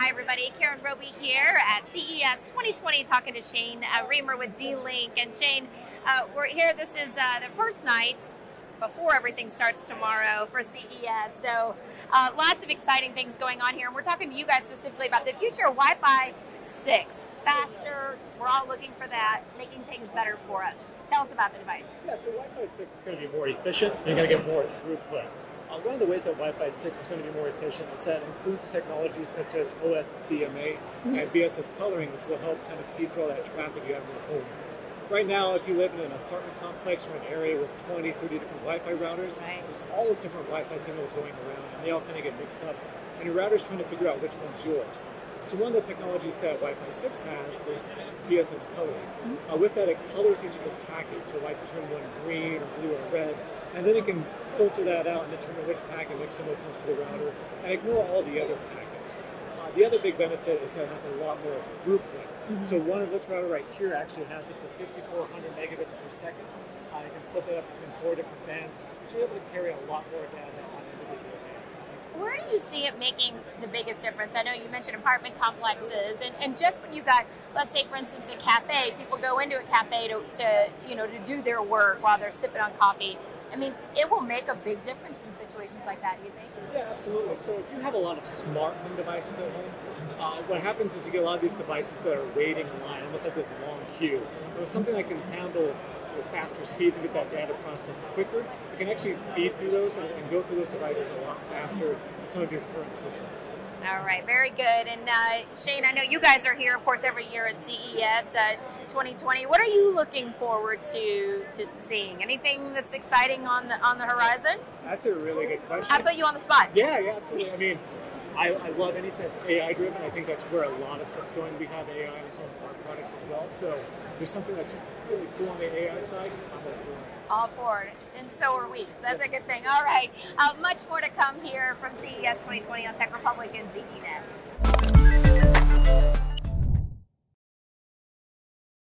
Hi, everybody. Karen Roby here at CES 2020 talking to Shane uh, Reamer with D Link. And Shane, uh, we're here. This is uh, the first night before everything starts tomorrow for CES. So, uh, lots of exciting things going on here. And we're talking to you guys specifically about the future of Wi Fi 6. Faster, we're all looking for that, making things better for us. Tell us about the device. Yeah, so Wi-Fi 6 is going to be more efficient. You're going to get more throughput. Uh, one of the ways that Wi-Fi 6 is going to be more efficient is that it includes technologies such as OFDMA mm-hmm. and BSS coloring, which will help kind of filter all that traffic you have in your home. Right now, if you live in an apartment complex or an area with 20, 30 different Wi-Fi routers, right. there's all those different Wi-Fi signals going around, and they all kind of get mixed up. And your router's trying to figure out which one's yours. So one of the technologies that Wi-Fi 6 has is BSS coloring. Mm-hmm. Uh, with that, it colors each of the packets, so it might turn one green or blue or red, and then it can filter that out and determine which packet makes the most sense for the router and ignore all the other packets. Uh, the other big benefit is that it has a lot more throughput. Mm-hmm. So one of this router right here actually has up to 5,400 megabits per second. Uh, you can split that up between four different bands, so you're able to carry a lot more data on individual bands. Where do you see it making the biggest difference? I know you mentioned apartment complexes, and, and just when you got, let's say, for instance, a cafe, people go into a cafe to, to you know to do their work while they're sipping on coffee I mean, it will make a big difference in situations like that, do you think? Yeah, absolutely. So if you have a lot of smart home devices at home, uh, what happens is you get a lot of these devices that are waiting in line, almost like this long queue. So something that can handle with faster speeds and get that data processed quicker, you can actually feed through those and, and go through those devices a lot faster than some of your current systems. All right, very good. And uh, Shane, I know you guys are here, of course, every year at CES uh, 2020. What are you looking forward to to seeing? Anything that's exciting on the on the horizon? That's a really good question. I put you on the spot. Yeah, yeah, absolutely. I mean, I, I, love anything that's AI driven. I think that's where a lot of stuff's going. We have AI in some of our products as well. So there's something that's really cool on the AI side. I'm all for it. And so are we. That's a good thing. All right. Uh, much more to come here from CES 2020 on Tech Republic and ZDNet.